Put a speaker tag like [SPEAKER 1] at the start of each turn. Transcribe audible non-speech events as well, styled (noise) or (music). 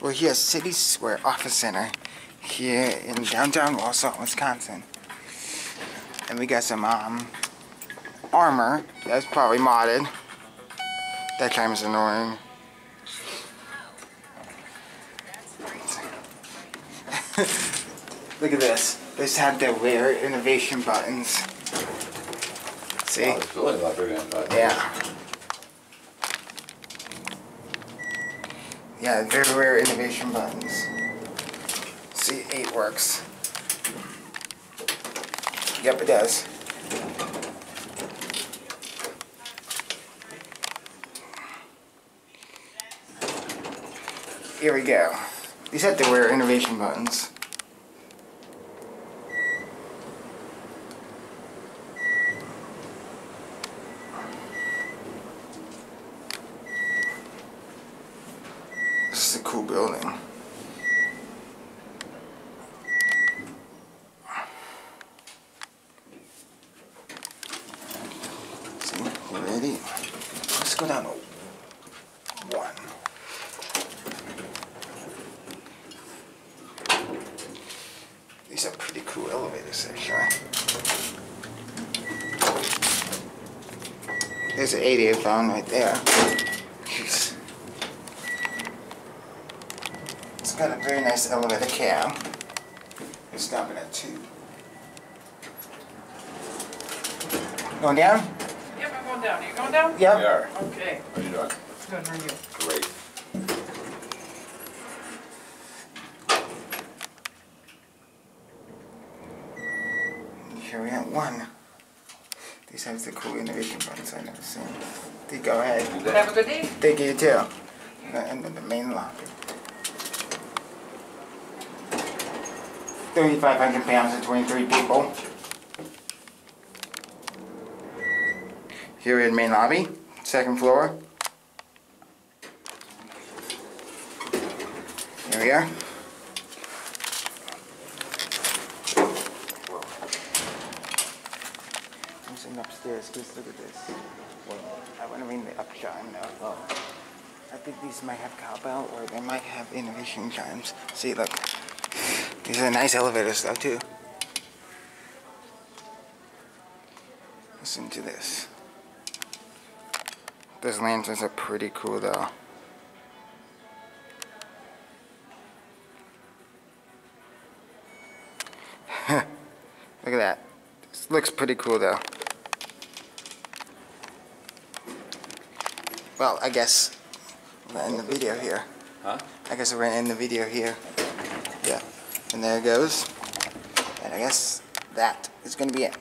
[SPEAKER 1] We're here at CitySquare Office Center here in downtown Wausau, Wisconsin. And we got some um, armor that's probably modded. That is annoying. (laughs) Look at this. They just had their rare innovation buttons. See?
[SPEAKER 2] Oh, it's really a lot bigger than I.
[SPEAKER 1] Yeah. Yeah, very rare innovation buttons. See, 8 works. Yep, it does. Here we go. These have the rare innovation buttons. This is a cool building. See, ready? Let's go down to one. These are pretty cool elevators, actually. There's an ADA phone right there. Jeez. It's got a very nice elevator cab. It's stopping at two. Going down?
[SPEAKER 3] Yep, I'm going down. Are you going down?
[SPEAKER 2] Yeah,
[SPEAKER 1] we
[SPEAKER 2] are.
[SPEAKER 3] Okay,
[SPEAKER 2] How are you doing?
[SPEAKER 3] good, how are you?
[SPEAKER 2] Great.
[SPEAKER 1] Here we have one. These have the cool innovation buttons I've never seen. They go ahead.
[SPEAKER 3] Have a good day.
[SPEAKER 1] Thank you too. And then the main lobby. 3,500 pounds and 23 people. Here in main lobby, second floor. Here we are. I'm sitting upstairs because look at this. I want to mean the upshine though. Oh. I think these might have cowbell or they might have innovation chimes. See, look. These are nice elevators though too. Listen to this. Those lanterns are pretty cool though. (laughs) Look at that. This looks pretty cool though. Well, I guess we're in the video here.
[SPEAKER 2] Huh?
[SPEAKER 1] I guess we're in the video here. And there it goes. And I guess that is going to be it.